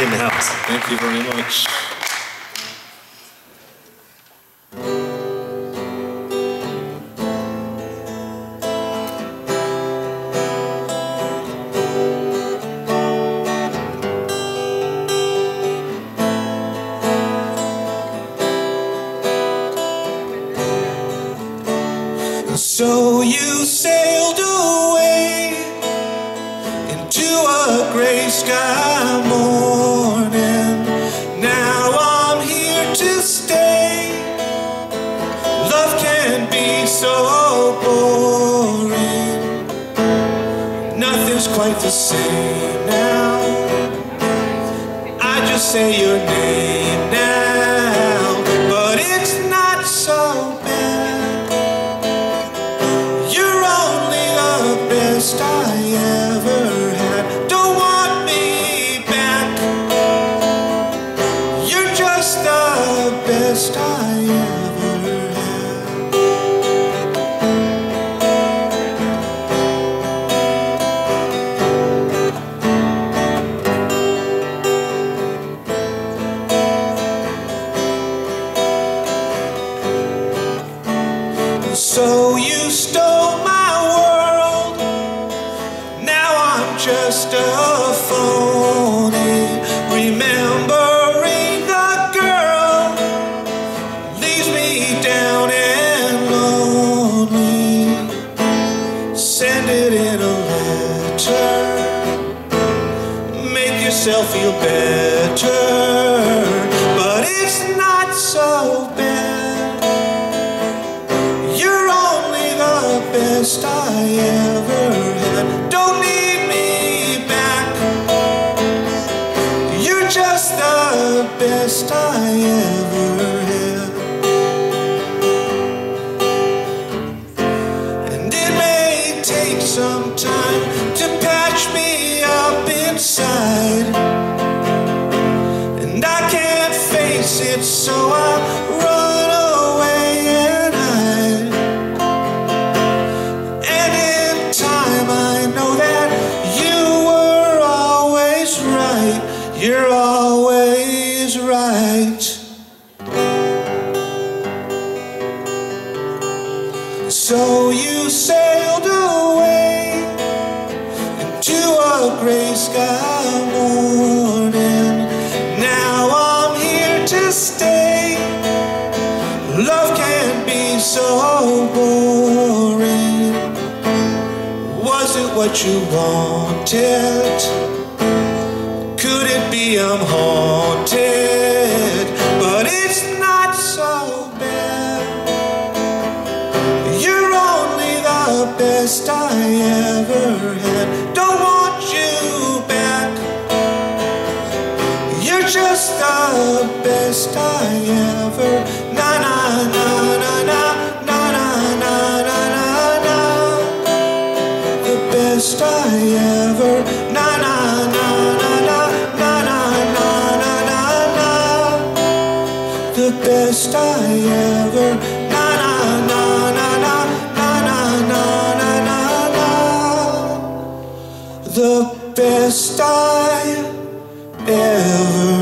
in the house. Thank you very much. So you sailed away into a gray sky Love can be so boring. Nothing's quite the same now. I just say your name So you stole my world. Now I'm just a phony. Remembering the girl leaves me down and lonely. Send it in a letter. Make yourself feel better. But it's not so bad. Best I ever had. And it may take some time to patch me up inside. And I can't face it, so I run So you sailed away into a gray sky morning. Now I'm here to stay. Love can be so boring. Was it what you wanted? Could it be I'm haunted? I ever had. Don't want you back. You're just the best I ever. Na na na na na na na na na na. The best I ever. Na na na na na na na na na na. The best I ever. The best I ever